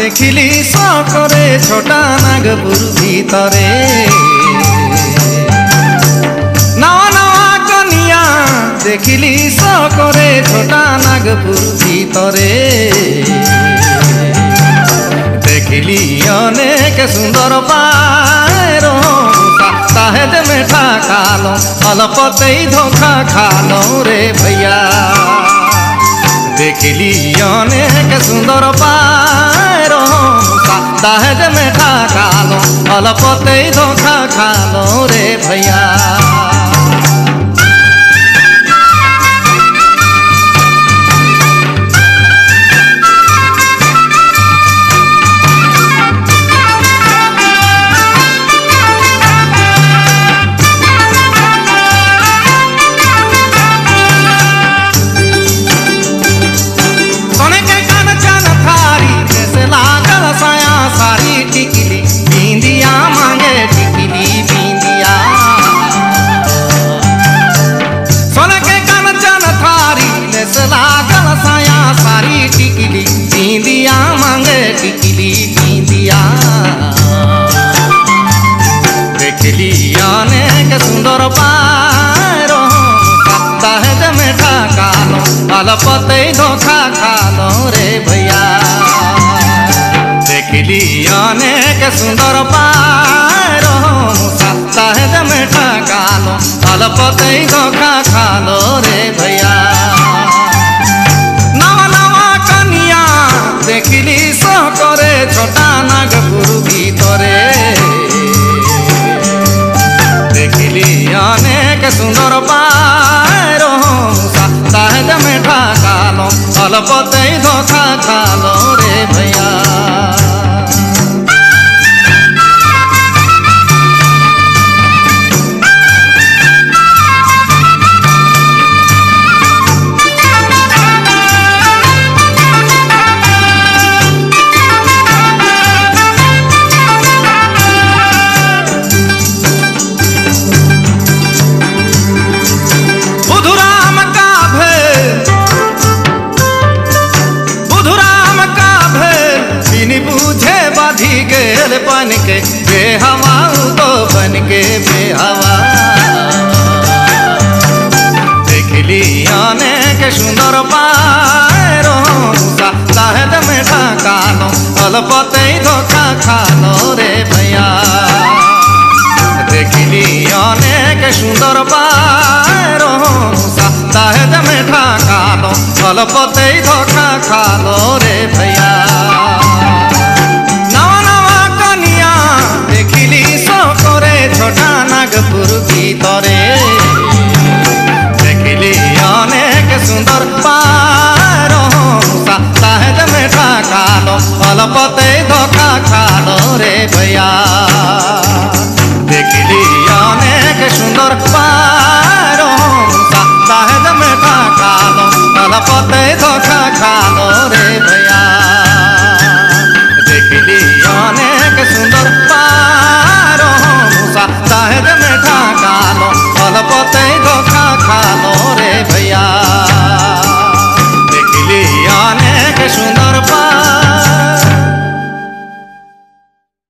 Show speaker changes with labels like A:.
A: দেখিলি সকরে ছোটা নাগপুর ভিতরে। নাওয়া নাওয়া কনিয়া দেখিলি সকরে ছোটা নাগপুর ভিতরে। দেখিলি অনেক সুন্দর পায়ের যে মেঠা খালো অল্পতেই ধোখা খালো রে ভैया দেখিলি অনেক সুন্দর পায়ের তাহে যে মেঠা খালো অল্পতেই ধোখা খালো রে ভैया देखली अनेक सुंदर पारो सप्ताह जे मेठा कालो अलपते धोखा खालो रे भैया देखली अनेक सुंदर पारो सप्ताह जे मेठा कालो अलपते धोखा সুন্দর তাহে মেঠা কালো অল্পতেই ধোখা খালো রে ভैया बिन पूछे बाधी गेल बन के बेहवा तो बन के बेहवा देखली आने के सुंदर पारो शहद में ढाका लो अलपते धोखा खा लो रे भैया দেখলি অনেক সুন্দর পায়রো সপ্তাহে দামে ঢাকালো অল্পতেই ধোকা খালো रे भैया Τα καλό μαλαμπάτε το κα.